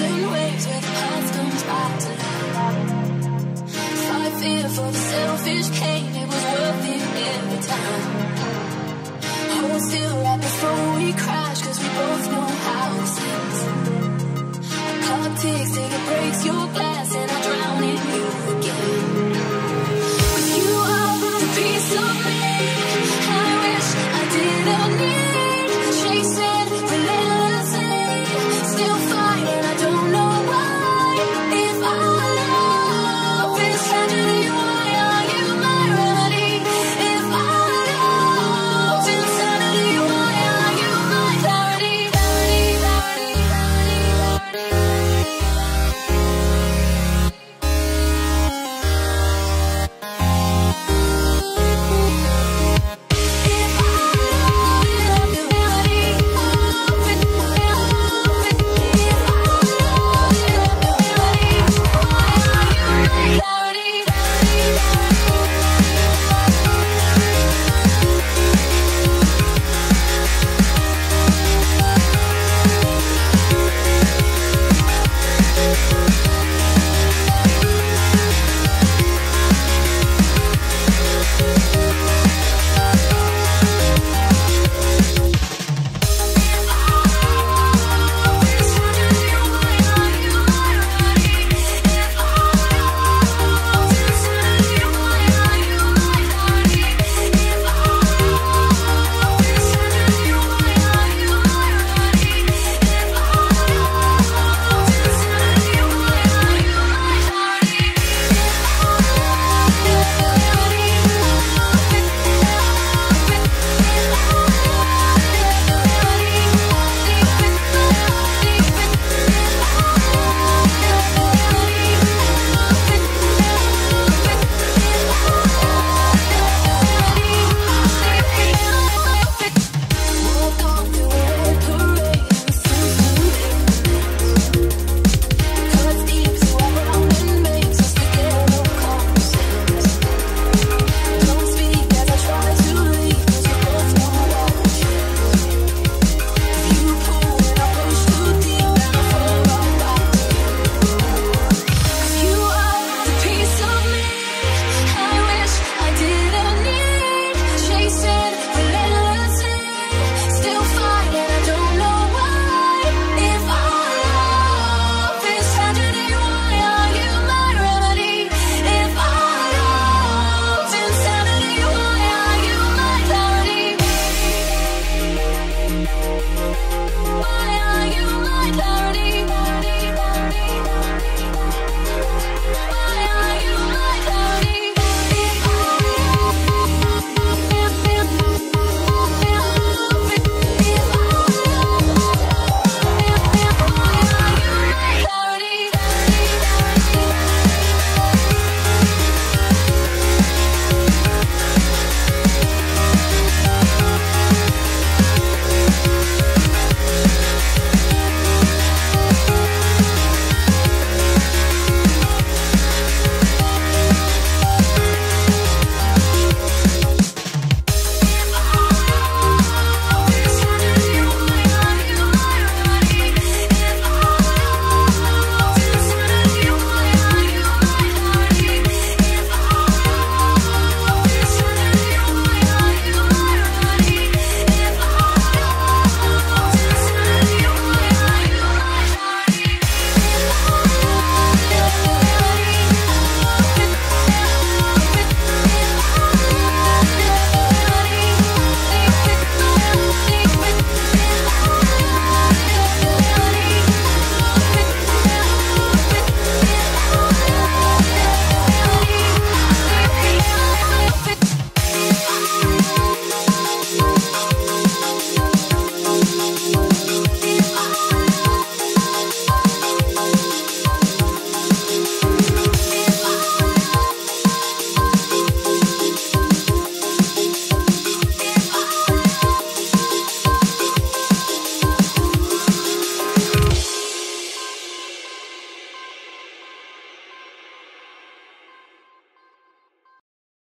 Crossing waves where the past comes back to them Fight fear for the selfish pain It was worth it every time. Hold still right before we crash Cause we both know how it seems. Our clock ticks, take a breaks, your glass